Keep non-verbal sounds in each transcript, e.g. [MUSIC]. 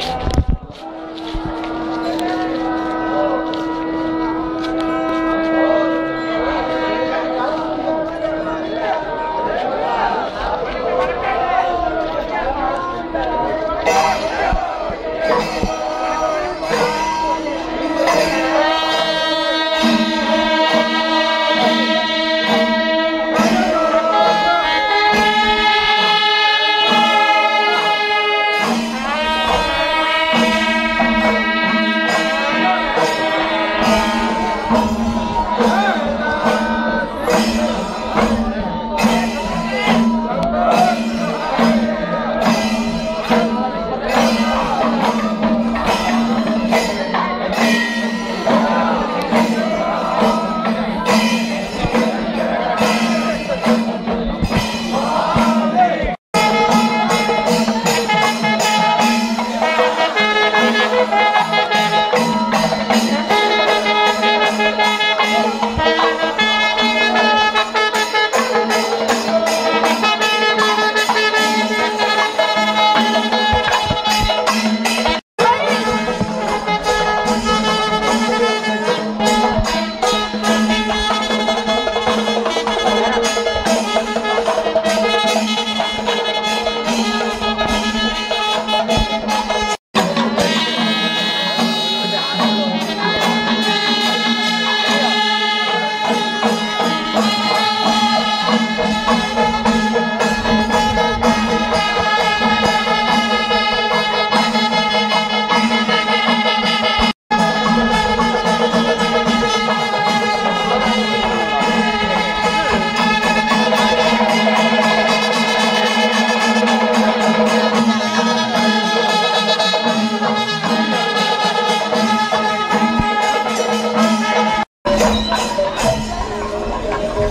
you [LAUGHS]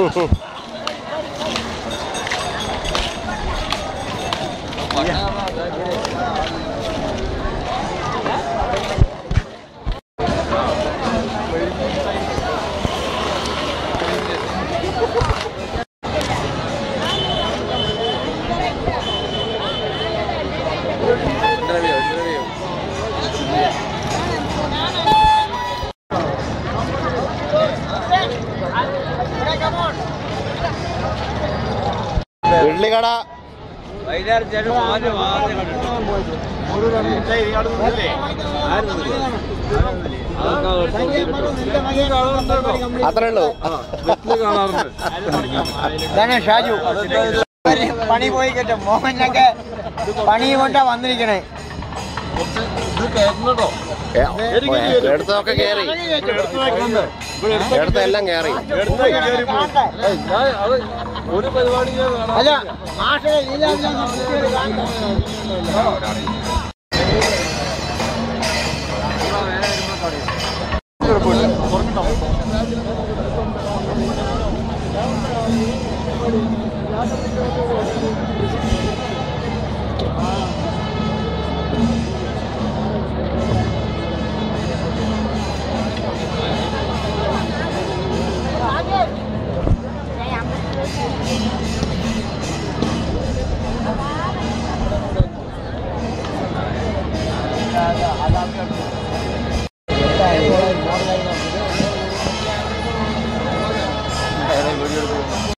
yeah. [LAUGHS] Dạ. ഉള്ളിക്കട അത്രേ ഉള്ളൂ. ഇതാണ് ഷാജു. പണി പോയി മോഹൻ മോഹനൊക്കെ പണി കൊണ്ടാ വന്നിരിക്കണേ. എടുത്തൊക്കെ കേറി. എടുത്ത എല്ലാം കേറി. ഒരു പരിപാടി അല്ല ആശയ Love you.